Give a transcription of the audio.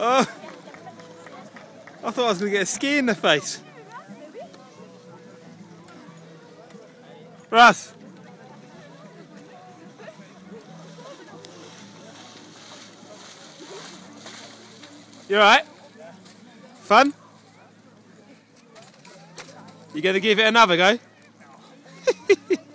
Oh, I thought I was going to get a ski in the face. Russ. You alright? Fun? You gonna give it another go?